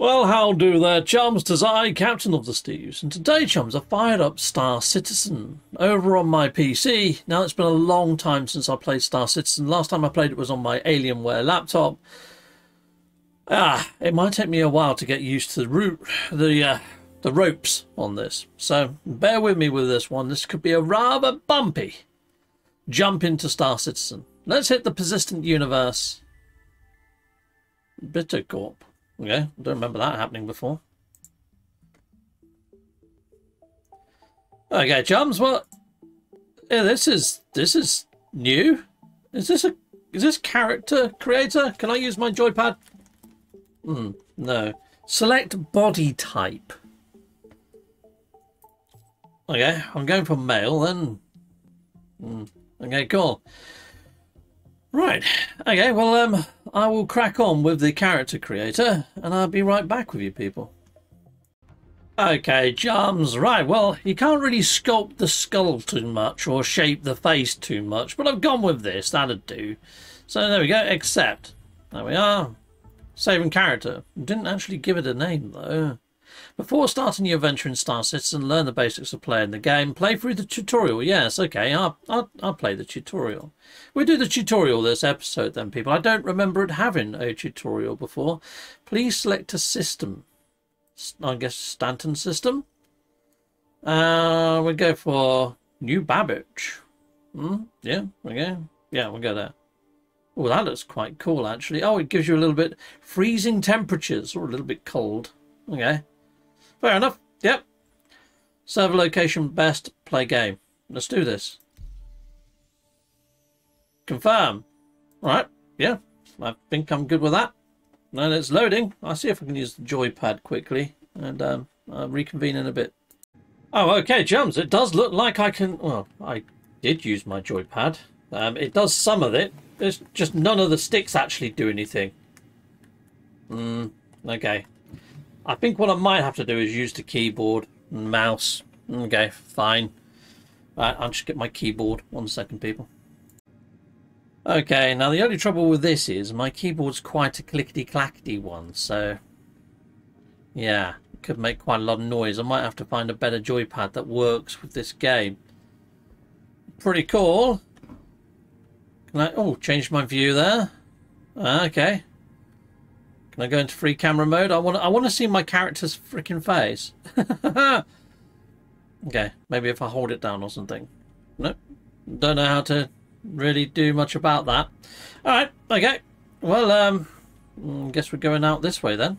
Well, how do there, chums? Tis I, Captain of the Steves, and today, chums, I fired up Star Citizen over on my PC. Now, it's been a long time since I played Star Citizen. Last time I played it was on my Alienware laptop. Ah, it might take me a while to get used to the root, the uh, the ropes on this. So bear with me with this one. This could be a rather bumpy jump into Star Citizen. Let's hit the persistent universe. Bittercorp. Okay, I don't remember that happening before. Okay, chums. Well, yeah, this is this is new. Is this a is this character creator? Can I use my joypad? Hmm. No. Select body type. Okay, I'm going for male then. Hmm. Okay, cool. Right. Okay, well, um, I will crack on with the character creator, and I'll be right back with you people. Okay, Jums. Right, well, you can't really sculpt the skull too much or shape the face too much, but I've gone with this. That'd do. So there we go, accept. There we are. Saving character. Didn't actually give it a name, though. Before starting your adventure in Star Citizen, learn the basics of playing the game. Play through the tutorial. Yes, okay, I'll, I'll, I'll play the tutorial. We'll do the tutorial this episode then, people. I don't remember it having a tutorial before. Please select a system. I guess Stanton system. Uh, we go for New Babbage. Hmm, yeah, we okay. Go. Yeah, we'll go there. Oh, that looks quite cool, actually. Oh, it gives you a little bit freezing temperatures or a little bit cold. Okay. Fair enough. Yep. Server location best. Play game. Let's do this. Confirm. Right. Yeah. I think I'm good with that. And it's loading. I'll see if I can use the joypad quickly. And um, I'll reconvene in a bit. Oh, okay, Jums. It does look like I can... Well, I did use my joypad. Um, it does some of it. There's just none of the sticks actually do anything. Hmm. Okay. I think what I might have to do is use the keyboard and mouse. Okay, fine. Right, I'll just get my keyboard. One second, people. Okay, now the only trouble with this is my keyboard's quite a clickety-clackety one, so... Yeah, it could make quite a lot of noise. I might have to find a better joypad that works with this game. Pretty cool. Can I... Oh, change my view there. Ah, okay. Can I go into free camera mode? I want I want to see my character's freaking face. okay, maybe if I hold it down or something. Nope. Don't know how to really do much about that. Alright, okay. Well, um, I mm, guess we're going out this way then.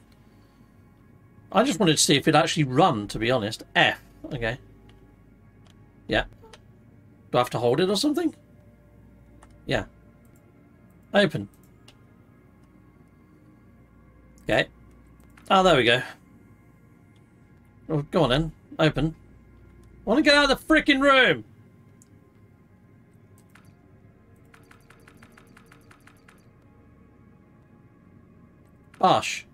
I just wanted to see if it actually run, to be honest. F. Okay. Yeah. Do I have to hold it or something? Yeah. Open. Okay. Oh, there we go. Oh, go on then. Open. I want to get out of the freaking room! Bosh.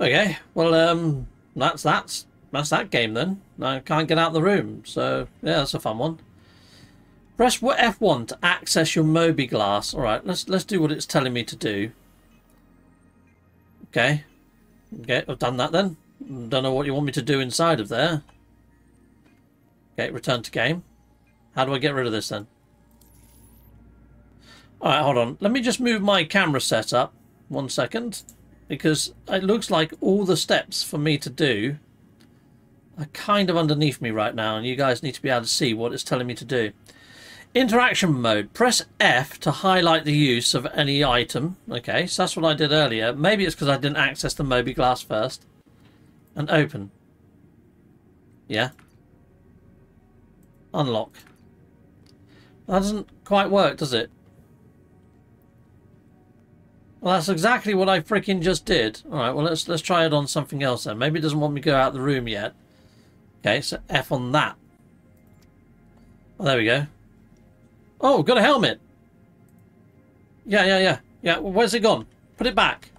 Okay, well, um, that's that's that's that game then. I can't get out of the room, so yeah, that's a fun one. Press F1 to access your mobiGlas. All right, let's let's do what it's telling me to do. Okay. Okay, I've done that then. Don't know what you want me to do inside of there. Okay, return to game. How do I get rid of this then? Alright, hold on. Let me just move my camera setup. One second. Because it looks like all the steps for me to do are kind of underneath me right now. And you guys need to be able to see what it's telling me to do. Interaction mode. Press F to highlight the use of any item. Okay, so that's what I did earlier. Maybe it's because I didn't access the mobiGlas first. And open. Yeah. Unlock. That doesn't quite work, does it? Well, that's exactly what I freaking just did. All right, well, let's let's try it on something else then. Maybe it doesn't want me to go out the room yet. Okay, so F on that. Oh, there we go. Oh, got a helmet. Yeah, yeah, yeah. Yeah, where's it gone? Put it back.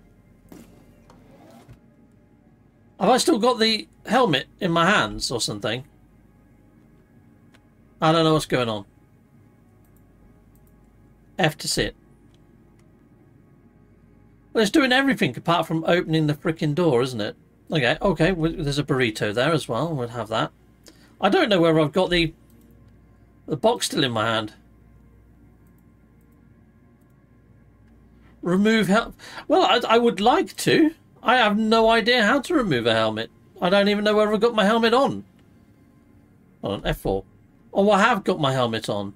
Have I still got the helmet in my hands or something? I don't know what's going on. F to sit. Well, it's doing everything apart from opening the freaking door, isn't it? Okay, okay, there's a burrito there as well. We'll have that. I don't know whether I've got the the box still in my hand. Remove helmet. Well, I, I would like to. I have no idea how to remove a helmet. I don't even know whether I've got my helmet on. On F4. Oh, I have got my helmet on.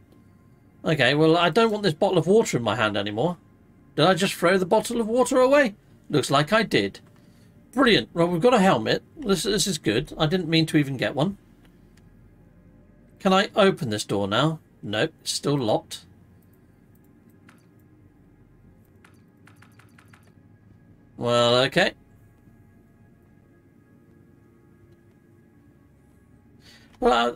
Okay, well, I don't want this bottle of water in my hand anymore. Did I just throw the bottle of water away? Looks like I did. Brilliant. Well, we've got a helmet. This, this is good. I didn't mean to even get one. Can I open this door now? Nope, still locked. Well, okay. Well,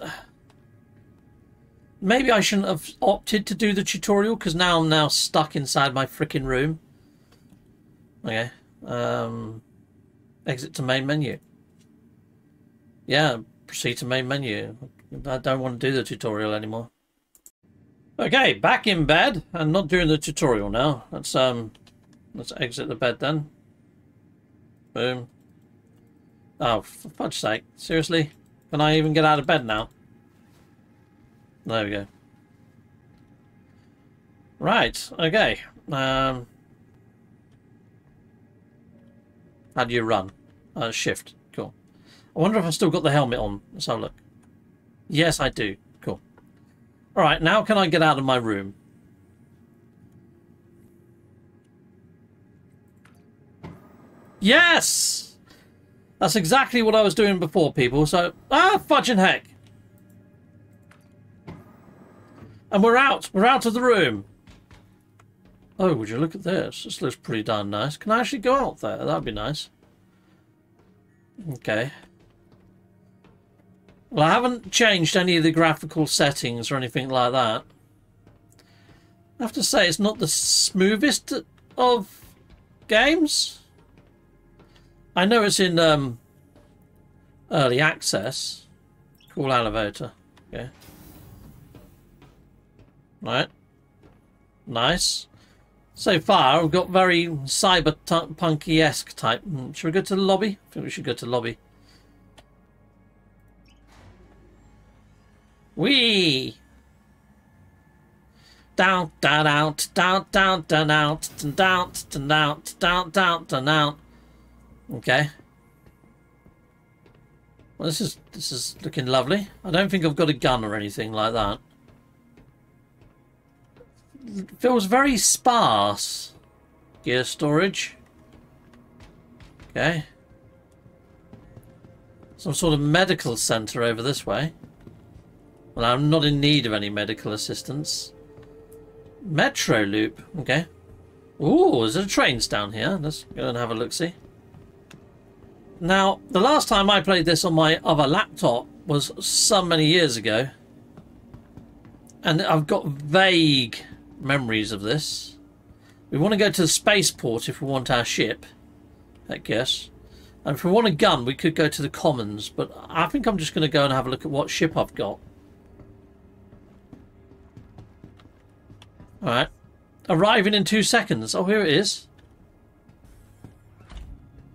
maybe I shouldn't have opted to do the tutorial because now I'm now stuck inside my freaking room. Okay. Um, exit to main menu. Yeah, proceed to main menu. I don't want to do the tutorial anymore. Okay, back in bed and not doing the tutorial now. Let's um, let's exit the bed then. Boom. Oh, for fudge sake! Seriously, can I even get out of bed now? There we go. Right. Okay. Um. How do you run? Uh, shift. Cool. I wonder if I've still got the helmet on. Let's have a look. Yes, I do. Cool. Alright, now can I get out of my room? Yes! That's exactly what I was doing before, people. So, ah, fudging heck. And we're out. We're out of the room. Oh, would you look at this? This looks pretty darn nice. Can I actually go out there? That'd be nice. Okay. Well, I haven't changed any of the graphical settings or anything like that. I have to say, it's not the smoothest of games. I know it's in um, early access. Cool elevator. Okay. Right. Nice. So far, we've got very cyberpunky-esque type. Hmm, should we go to the lobby? I think we should go to the lobby. Wee! Down, down, out, down, down, down, out, down, down, down, down, down, down, out. Okay. Well, this is this is looking lovely. I don't think I've got a gun or anything like that. It feels very sparse. Gear storage. Okay. Some sort of medical centre over this way. Well, I'm not in need of any medical assistance. Metro loop. Okay. Ooh, is there trains down here? Let's go and have a look-see. Now, the last time I played this on my other laptop was so many years ago. And I've got vague memories of this. We want to go to the spaceport if we want our ship. I guess. And if we want a gun, we could go to the commons. But I think I'm just going to go and have a look at what ship I've got. Alright. Arriving in two seconds. Oh, here it is.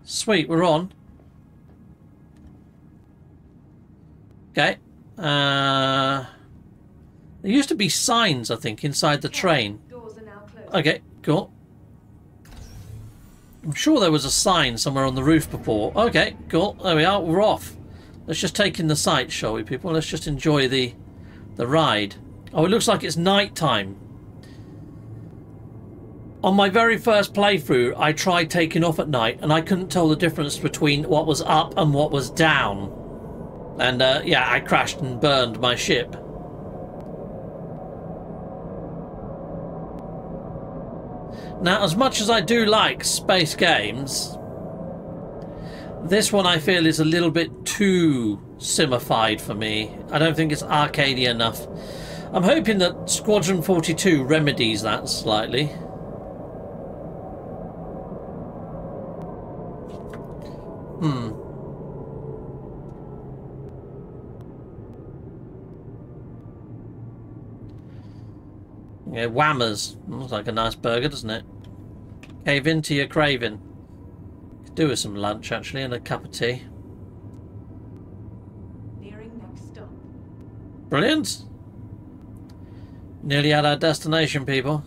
Sweet, we're on. Okay. Uh, there used to be signs, I think, inside the train. Okay, cool. I'm sure there was a sign somewhere on the roof before. Okay, cool. There we are. We're off. Let's just take in the sights, shall we, people? Let's just enjoy the the ride. Oh, it looks like it's night time. On my very first playthrough, I tried taking off at night and I couldn't tell the difference between what was up and what was down. And uh, yeah, I crashed and burned my ship. Now, as much as I do like space games, this one I feel is a little bit too simified for me. I don't think it's arcadey enough. I'm hoping that Squadron 42 remedies that slightly. Hmm. Yeah, Whammers. Looks like a nice burger, doesn't it? Cave into your craving. Could do with some lunch actually and a cup of tea. Nearing next stop. Brilliant. Nearly at our destination, people.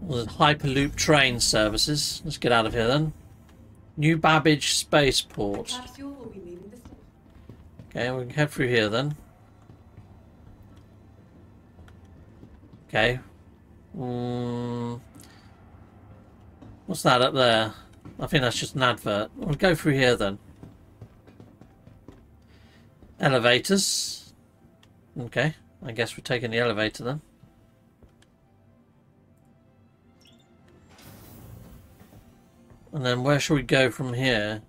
Well, there's Hyperloop train services. Let's get out of here then. New Babbage Spaceport. Capsule will be leaving the station. Okay, we can head through here then. Okay. Mm. What's that up there? I think that's just an advert. We'll go through here then. Elevators. Okay, I guess we're taking the elevator then. And then where shall we go from here?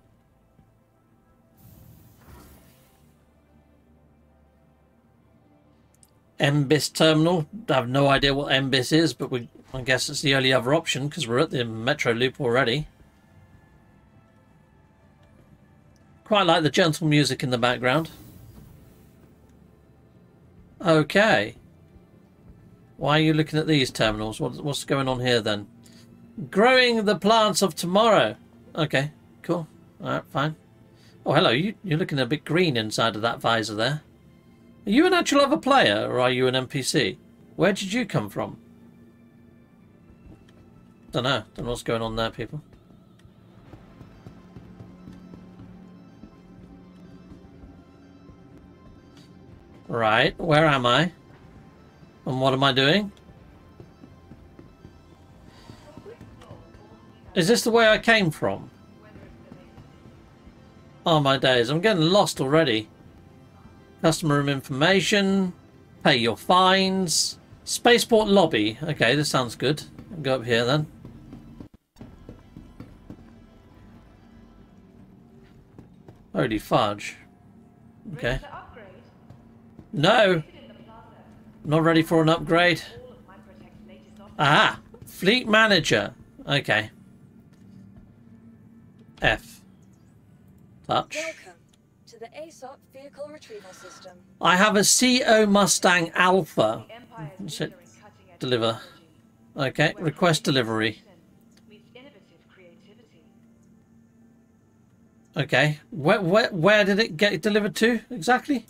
MBIS terminal. I have no idea what MBIS is, but we, I guess it's the only other option because we're at the metro loop already. Quite like the gentle music in the background. Okay. Why are you looking at these terminals? What, what's going on here then? Growing the plants of tomorrow. Okay, cool. Alright, fine. Oh, hello. You, you're looking a bit green inside of that visor there. Are you an actual other player, or are you an NPC? Where did you come from? Don't know. Don't know what's going on there, people. Right, where am I? And what am I doing? Is this the way I came from? Oh my days, I'm getting lost already. Customer room information, pay your fines, spaceport lobby. Okay, this sounds good. Go up here then. Holy fudge. Okay. Ready to upgrade? No, Sit in the plaza. not ready for an upgrade. All of Microtech's latest software. Aha! Fleet manager. Okay. F. Touch. Welcome to the ASOP Vehicle Retrieval System. I have a CO Mustang Alpha. The Empire's Shit. leader in cutting-edge Deliver. Okay, request delivery. innovation meets innovative creativity. Okay. Where, where, where did it get delivered to exactly?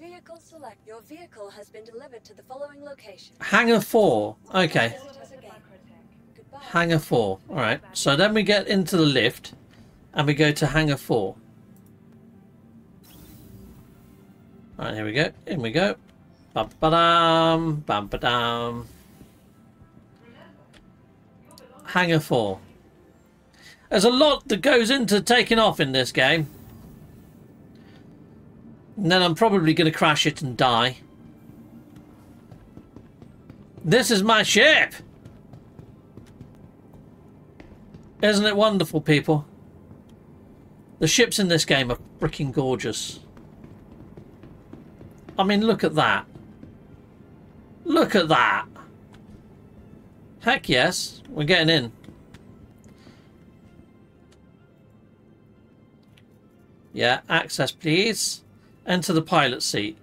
Vehicle select. Your vehicle has been delivered to the following location. Hangar 4. Okay. Visit us again. Microtech. Goodbye. Hangar 4. Alright. So then we get into the lift and we go to Hangar 4. Alright, here we go. In we go. Bum ba dum. Bum ba dum. Hangar 4. There's a lot that goes into taking off in this game. And then I'm probably going to crash it and die. This is my ship! Isn't it wonderful, people? The ships in this game are freaking gorgeous. I mean, look at that. Look at that. Heck yes, we're getting in. Yeah, access please. Enter the pilot seat.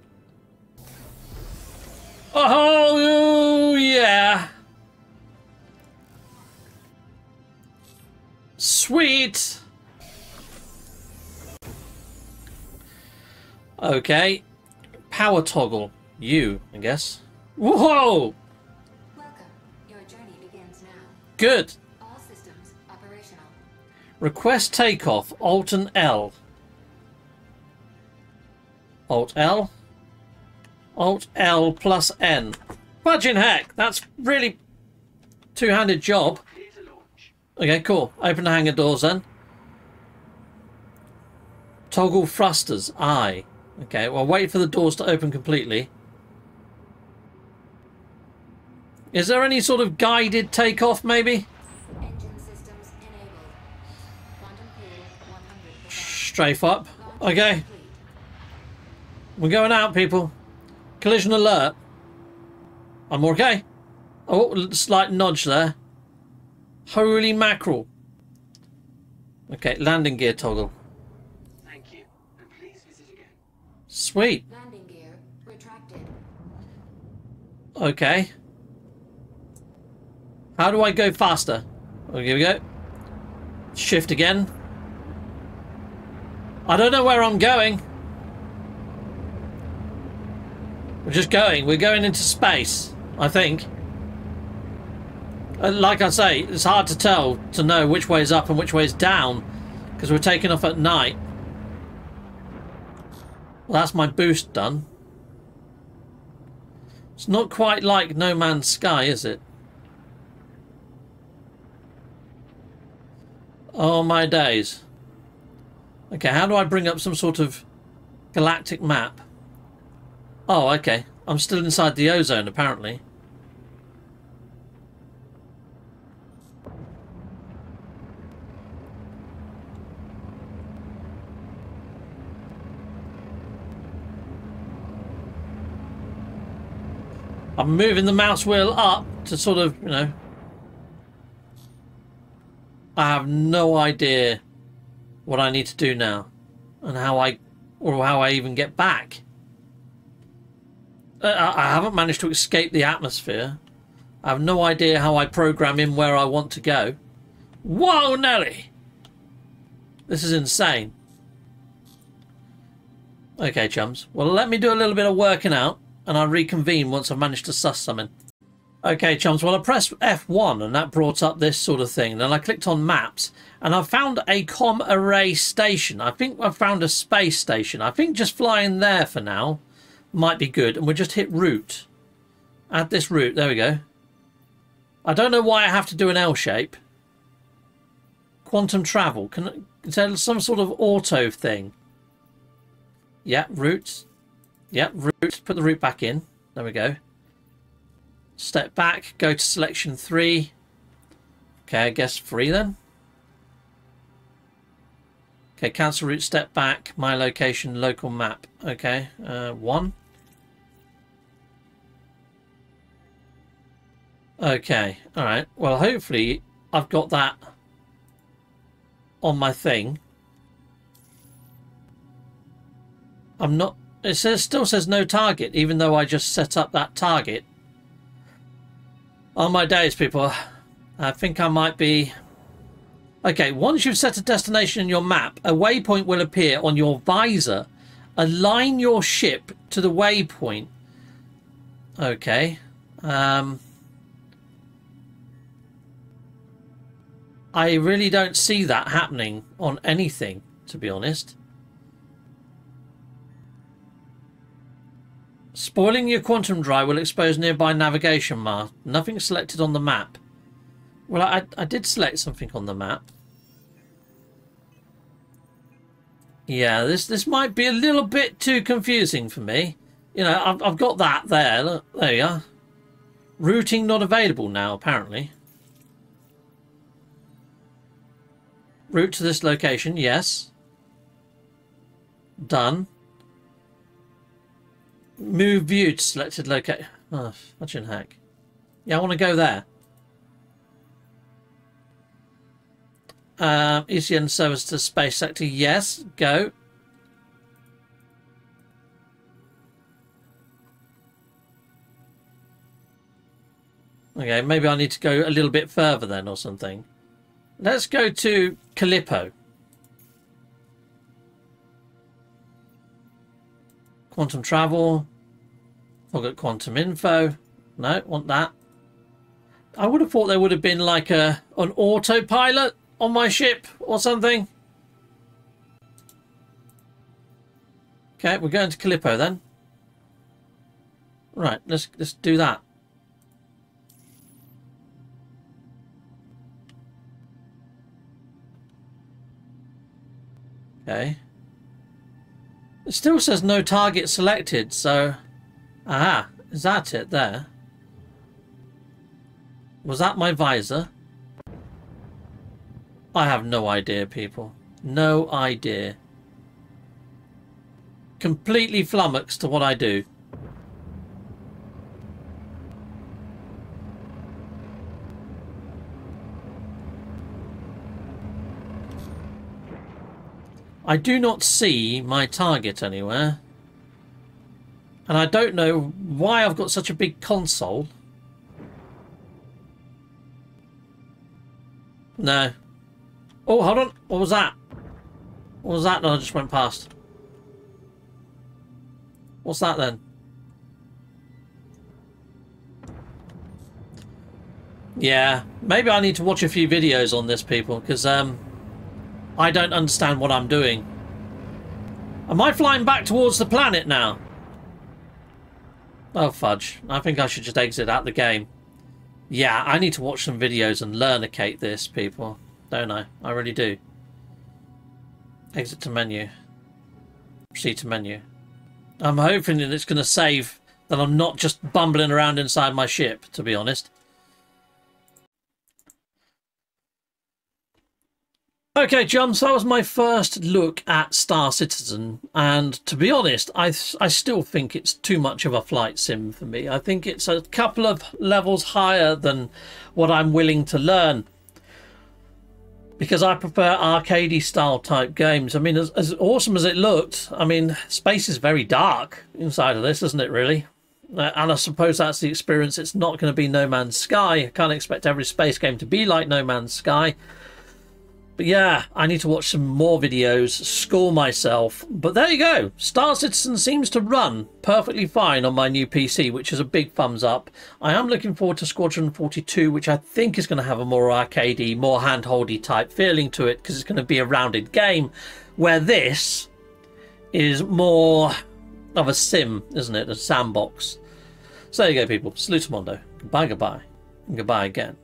Oh, yeah. Sweet. Okay. Power toggle. You, I guess. Whoa! Welcome. Your journey begins now. Good. All systems operational. Request takeoff. Alt and L. Alt L. Alt L plus N. Fudging heck. That's really two-handed job. Okay, cool. Open the hangar doors then. Toggle thrusters. I. Okay, well wait for the doors to open completely. Is there any sort of guided takeoff maybe? Engine systems enabled. Quantum fuel 100%. Strafe up. Okay, we're going out, people. Collision alert. I'm okay. Oh, slight nudge there. Holy mackerel. Okay, landing gear toggle. Thank you, and please visit again. Sweet. Landing gear retracted. Okay. How do I go faster? Oh, here we go. Shift again. I don't know where I'm going. We're just going. We're going into space, I think. Uh, Like I say, it's hard to tell to know which way is up and which way is down because we're taking off at night. Well, that's my boost done. It's not quite like No Man's Sky, is it? Oh my days. Okay, how do I bring up some sort of galactic map? Oh, okay. I'm still inside the ozone, apparently. I'm moving the mouse wheel up to sort of, you know. I have no idea what I need to do now and how I, or how I even get back. Uh, I I haven't managed to escape the atmosphere. I have no idea how I program in where I want to go. Whoa, Nelly! This is insane. Okay, chums. Well, let me do a little bit of working out, and I'll reconvene once I've managed to suss something. Okay, chums. Well, I pressed F1, and that brought up this sort of thing. Then I clicked on maps, and I found a com array station. I think I found a space station. I think just flying there for now might be good. And we'll just hit route. Add this route. There we go. I don't know why I have to do an L shape. Quantum travel. Can is there some sort of auto thing? Yeah, route. Yeah, route. Put the root back in. There we go. Step back. Go to selection three. Okay, I guess three then. Okay, cancel route. Step back. My location. Local map. Okay, uh, one. Okay, alright. Well, hopefully I've got that on my thing. I'm not... It says, still says no target, even though I just set up that target. On my days, people, I think I might be... Okay, once you've set a destination in your map, a waypoint will appear on your visor. Align your ship to the waypoint. Okay. Um... I really don't see that happening on anything, to be honest. Spooling your quantum drive will expose nearby navigation mark. Nothing selected on the map. Well, I, I did select something on the map. Yeah, this this might be a little bit too confusing for me. You know, I've, I've got that there. Look, there you are. Routing not available now, apparently. Route to this location, yes. Done. Move view to selected location. Oh, fudging heck. Yeah, I want to go there. Um, ECN service to space sector, yes. Go. Okay, maybe I need to go a little bit further then or something. Let's go to Calippo. Quantum travel. Forgot quantum info. No, want that. I would have thought there would have been like a an autopilot on my ship or something. Okay, we're going to Calippo then. Right, let's let's do that. Okay. It still says no target selected, so... Aha, is that it there? Was that my visor? I have no idea, people. No idea. Completely flummoxed to what I do. I do not see my target anywhere. And I don't know why I've got such a big console. No. Oh, hold on. What was that? What was that that I just went past? What's that then? Yeah, maybe I need to watch a few videos on this, people, because um, I don't understand what I'm doing. Am I flying back towards the planet now? Oh, fudge. I think I should just exit out the game. Yeah, I need to watch some videos and learnicate this, people. Don't I? I really do. Exit to menu. Proceed to menu. I'm hoping that it's going to save that I'm not just bumbling around inside my ship, to be honest. Okay, John, so that was my first look at Star Citizen, and to be honest, I, I still think it's too much of a flight sim for me. I think it's a couple of levels higher than what I'm willing to learn. Because I prefer arcadey style type games. I mean, as, as awesome as it looked, I mean, space is very dark inside of this, isn't it, really? Uh, and I suppose that's the experience. It's not going to be No Man's Sky. I can't expect every space game to be like No Man's Sky. But yeah, I need to watch some more videos, score myself. But there you go. Star Citizen seems to run perfectly fine on my new PC, which is a big thumbs up. I am looking forward to Squadron 42, which I think is going to have a more arcadey, more handholdy type feeling to it, because it's going to be a rounded game. Where this is more of a sim, isn't it? A sandbox. So there you go, people. Salute Mondo. Goodbye, goodbye. And goodbye again.